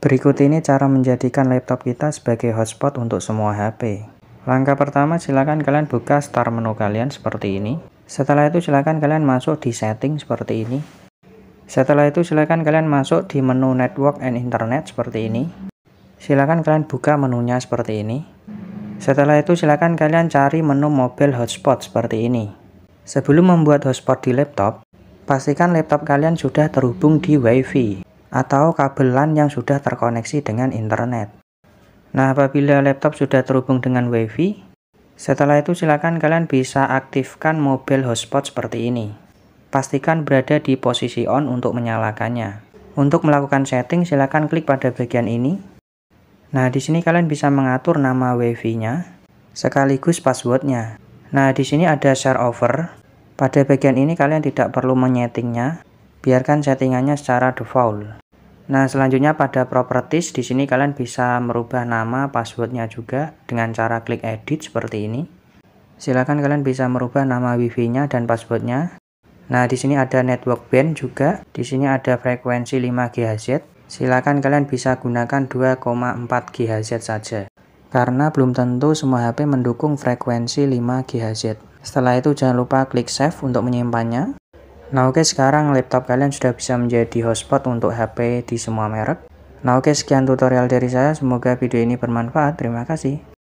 Berikut ini cara menjadikan laptop kita sebagai hotspot untuk semua HP. Langkah pertama silakan kalian buka start menu kalian seperti ini. Setelah itu silakan kalian masuk di setting seperti ini. Setelah itu silakan kalian masuk di menu network and internet seperti ini. Silakan kalian buka menunya seperti ini. Setelah itu silakan kalian cari menu mobile hotspot seperti ini. Sebelum membuat hotspot di laptop, pastikan laptop kalian sudah terhubung di WiFi atau kabel LAN yang sudah terkoneksi dengan internet. Nah, apabila laptop sudah terhubung dengan WiFi, setelah itu silakan kalian bisa aktifkan mobile hotspot seperti ini. Pastikan berada di posisi on untuk menyalakannya. Untuk melakukan setting, silakan klik pada bagian ini Nah, di sini kalian bisa mengatur nama WiFi-nya sekaligus passwordnya. Nah, di sini ada share over. Pada bagian ini kalian tidak perlu menyetingnya, biarkan settingannya secara default. Nah, selanjutnya pada properties di sini kalian bisa merubah nama passwordnya juga dengan cara klik edit seperti ini. Silakan kalian bisa merubah nama wifi-nya dan passwordnya. Nah, di sini ada network band juga. Di sini ada frekuensi 5 GHz silakan kalian bisa gunakan 2,4 GHz saja. Karena belum tentu semua HP mendukung frekuensi 5 GHz. Setelah itu jangan lupa klik save untuk menyimpannya. Nah oke sekarang laptop kalian sudah bisa menjadi hotspot untuk HP di semua merek. Nah oke sekian tutorial dari saya, semoga video ini bermanfaat. Terima kasih.